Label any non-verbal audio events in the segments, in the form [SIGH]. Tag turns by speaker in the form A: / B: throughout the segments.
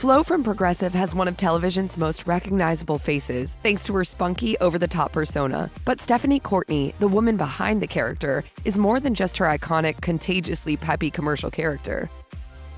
A: Flo from Progressive has one of television's most recognizable faces, thanks to her spunky, over the top persona. But Stephanie Courtney, the woman behind the character, is more than just her iconic, contagiously peppy commercial character.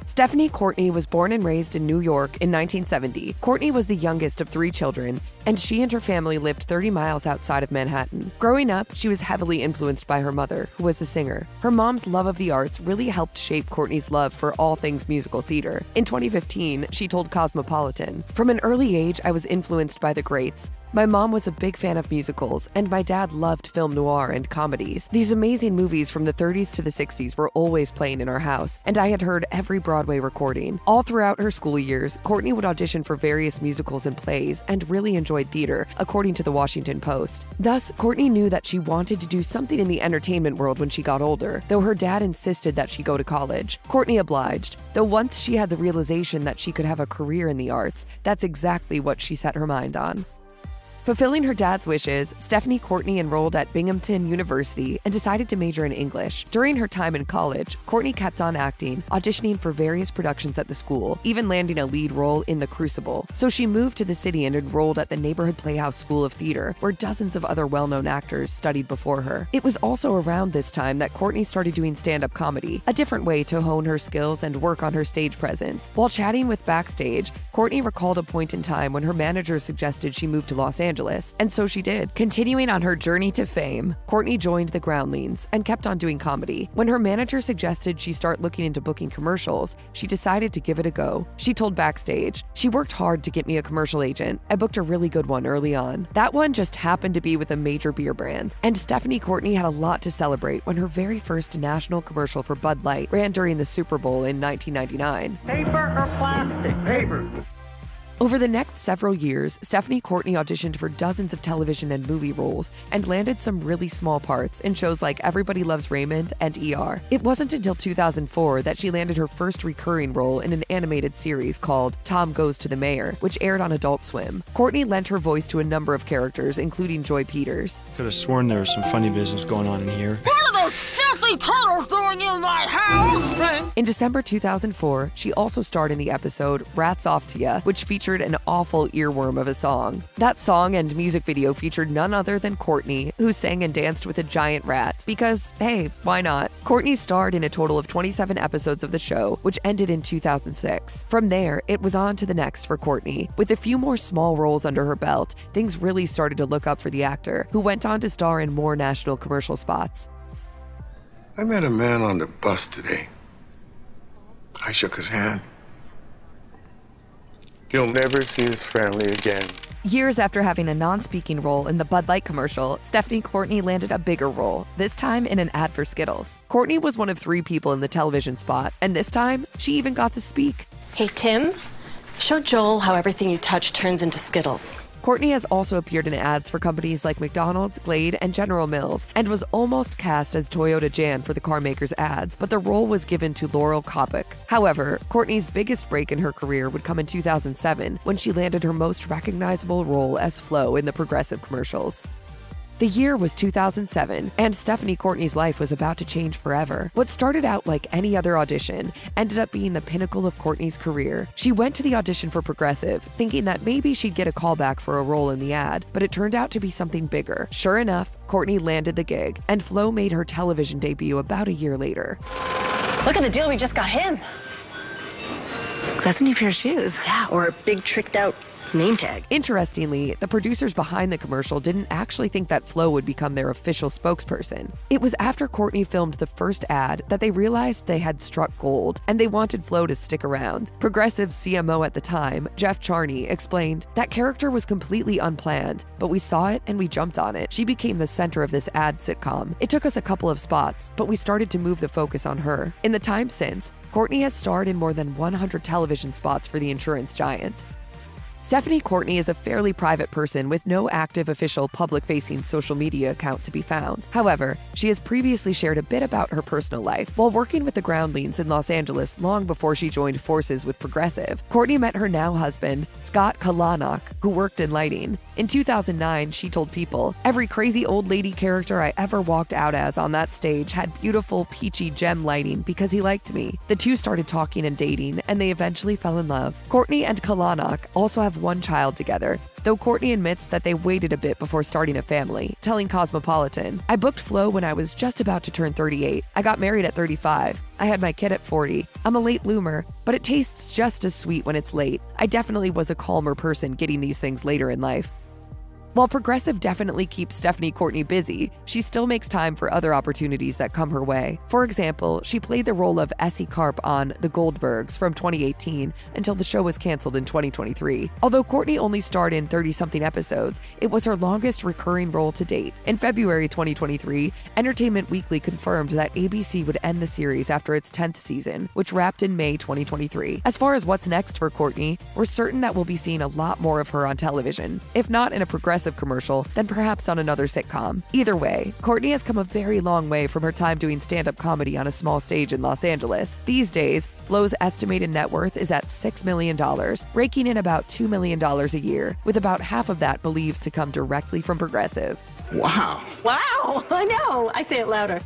A: Stephanie Courtney was born and raised in New York in 1970. Courtney was the youngest of three children, and she and her family lived 30 miles outside of Manhattan. Growing up, she was heavily influenced by her mother, who was a singer. Her mom's love of the arts really helped shape Courtney's love for all things musical theater. In 2015, she told Cosmopolitan From an early age, I was influenced by the greats. My mom was a big fan of musicals, and my dad loved film noir and comedies. These amazing movies from the 30s to the 60s were always playing in our house, and I had heard every Broadway recording. All throughout her school years, Courtney would audition for various musicals and plays and really enjoyed theater, according to the Washington Post. Thus, Courtney knew that she wanted to do something in the entertainment world when she got older, though her dad insisted that she go to college. Courtney obliged, though once she had the realization that she could have a career in the arts, that's exactly what she set her mind on. Fulfilling her dad's wishes, Stephanie Courtney enrolled at Binghamton University and decided to major in English. During her time in college, Courtney kept on acting, auditioning for various productions at the school, even landing a lead role in The Crucible. So she moved to the city and enrolled at the Neighborhood Playhouse School of Theater, where dozens of other well known actors studied before her. It was also around this time that Courtney started doing stand up comedy, a different way to hone her skills and work on her stage presence. While chatting with Backstage, Courtney recalled a point in time when her manager suggested she move to Los Angeles Angeles, and so she did. Continuing on her journey to fame, Courtney joined the Groundlings and kept on doing comedy. When her manager suggested she start looking into booking commercials, she decided to give it a go. She told Backstage, She worked hard to get me a commercial agent. I booked a really good one early on. That one just happened to be with a major beer brand. And Stephanie Courtney had a lot to celebrate when her very first national commercial for Bud Light ran during the Super Bowl in 1999.
B: Paper or plastic? Paper.
A: Over the next several years, Stephanie Courtney auditioned for dozens of television and movie roles and landed some really small parts in shows like Everybody Loves Raymond and ER. It wasn't until 2004 that she landed her first recurring role in an animated series called Tom Goes to the Mayor, which aired on Adult Swim. Courtney lent her voice to a number of characters, including Joy Peters.
C: Could have sworn there was some funny business going on in here.
D: What are those filthy turtles doing in my house?
A: In December 2004, she also starred in the episode Rats Off to Ya, which featured an awful earworm of a song. That song and music video featured none other than Courtney, who sang and danced with a giant rat. Because, hey, why not? Courtney starred in a total of 27 episodes of the show, which ended in 2006. From there, it was on to the next for Courtney. With a few more small roles under her belt, things really started to look up for the actor, who went on to star in more national commercial spots.
E: I met a man on the bus today. I shook his hand. You'll never see his family again.
A: Years after having a non speaking role in the Bud Light commercial, Stephanie Courtney landed a bigger role, this time in an ad for Skittles. Courtney was one of three people in the television spot, and this time, she even got to speak.
F: Hey, Tim, show Joel how everything you touch turns into Skittles.
A: Courtney has also appeared in ads for companies like McDonald's, Glade, and General Mills, and was almost cast as Toyota Jan for the carmaker's ads, but the role was given to Laurel Coppock. However, Courtney's biggest break in her career would come in 2007 when she landed her most recognizable role as Flo in the Progressive commercials. The year was 2007, and Stephanie Courtney's life was about to change forever. What started out like any other audition ended up being the pinnacle of Courtney's career. She went to the audition for Progressive, thinking that maybe she'd get a callback for a role in the ad, but it turned out to be something bigger. Sure enough, Courtney landed the gig, and Flo made her television debut about a year later.
F: Look at the deal we just got him.
G: That's a new pair of shoes.
F: Yeah, or a big tricked out name tag.
A: Interestingly, the producers behind the commercial didn't actually think that Flo would become their official spokesperson. It was after Courtney filmed the first ad that they realized they had struck gold and they wanted Flo to stick around. Progressive CMO at the time, Jeff Charney, explained that character was completely unplanned, but we saw it and we jumped on it. She became the center of this ad sitcom. It took us a couple of spots, but we started to move the focus on her. In the time since, Courtney has starred in more than 100 television spots for the insurance giant. Stephanie Courtney is a fairly private person with no active official public facing social media account to be found. However, she has previously shared a bit about her personal life. While working with the Groundlings in Los Angeles long before she joined forces with Progressive, Courtney met her now husband, Scott Kolanach, who worked in lighting. In 2009, she told People, Every crazy old lady character I ever walked out as on that stage had beautiful, peachy gem lighting because he liked me. The two started talking and dating, and they eventually fell in love. Courtney and Kolanach also have one child together, though Courtney admits that they waited a bit before starting a family, telling Cosmopolitan, I booked Flo when I was just about to turn 38. I got married at 35. I had my kid at 40. I'm a late bloomer, but it tastes just as sweet when it's late. I definitely was a calmer person getting these things later in life. While Progressive definitely keeps Stephanie Courtney busy, she still makes time for other opportunities that come her way. For example, she played the role of Essie Karp on The Goldbergs from 2018 until the show was canceled in 2023. Although Courtney only starred in 30 something episodes, it was her longest recurring role to date. In February 2023, Entertainment Weekly confirmed that ABC would end the series after its 10th season, which wrapped in May 2023. As far as what's next for Courtney, we're certain that we'll be seeing a lot more of her on television, if not in a progressive commercial, than perhaps on another sitcom. Either way, Courtney has come a very long way from her time doing stand up comedy on a small stage in Los Angeles. These days, Flo's estimated net worth is at $6 million, raking in about $2 million a year, with about half of that believed to come directly from Progressive.
E: Wow.
F: Wow, [LAUGHS] I know. I say it louder.